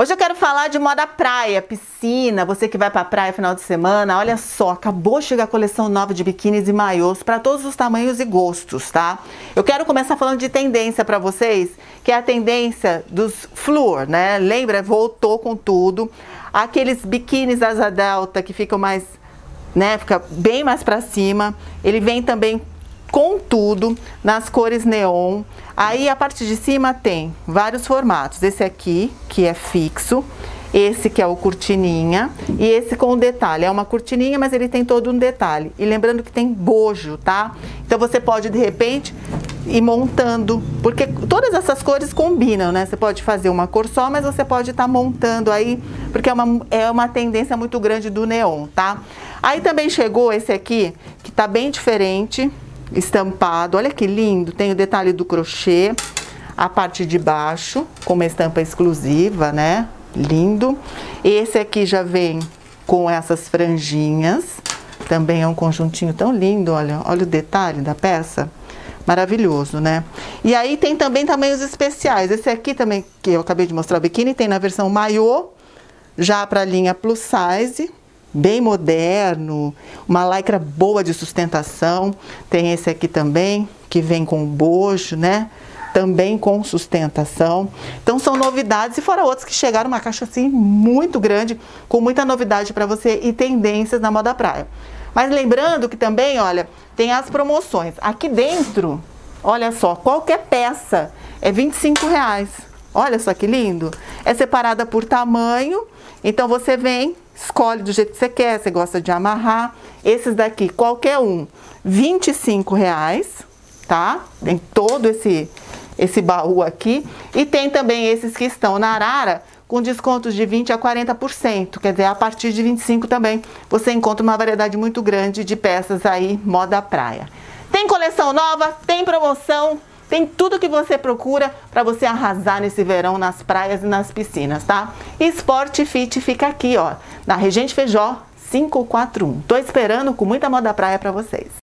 Hoje eu quero falar de moda praia, piscina, você que vai pra praia final de semana, olha só, acabou de chegar a coleção nova de biquínis e maiôs para todos os tamanhos e gostos, tá? Eu quero começar falando de tendência para vocês, que é a tendência dos flúor, né? Lembra? Voltou com tudo. Aqueles biquínis asa delta que ficam mais, né, fica bem mais para cima. Ele vem também com tudo, nas cores neon. Aí a parte de cima tem vários formatos. Esse aqui, que é fixo, esse que é o cortininha e esse com detalhe. É uma cortininha, mas ele tem todo um detalhe. E lembrando que tem bojo, tá? Então você pode, de repente, ir montando, porque todas essas cores combinam, né? Você pode fazer uma cor só, mas você pode estar tá montando aí, porque é uma, é uma tendência muito grande do neon, tá? Aí também chegou esse aqui, que tá bem diferente, estampado. Olha que lindo, tem o detalhe do crochê, a parte de baixo, com uma estampa exclusiva, né? Lindo. Esse aqui já vem com essas franjinhas, também é um conjuntinho tão lindo, olha, olha o detalhe da peça. Maravilhoso, né? E aí tem também tamanhos especiais. Esse aqui também, que eu acabei de mostrar o biquíni, tem na versão maiô, já para linha plus size, bem moderno, uma lycra boa de sustentação. Tem esse aqui também, que vem com bojo, né? Também com sustentação. Então são novidades e fora outros que chegaram uma caixa assim muito grande, com muita novidade para você e tendências na moda praia. Mas lembrando que também, olha, tem as promoções. Aqui dentro, olha só, qualquer peça é 25 reais. Olha só que lindo. É separada por tamanho, então você vem escolhe do jeito que você quer, você gosta de amarrar. Esses daqui, qualquer um, 25 reais, tá? Tem todo esse, esse baú aqui. E tem também esses que estão na Arara, com descontos de 20 a 40%, quer dizer, a partir de 25 também você encontra uma variedade muito grande de peças aí, moda praia. Tem coleção nova, tem promoção, tem tudo que você procura para você arrasar nesse verão nas praias e nas piscinas, tá? Esporte Fit fica aqui, ó, na Regente Feijó 541. Tô esperando com muita moda praia para vocês.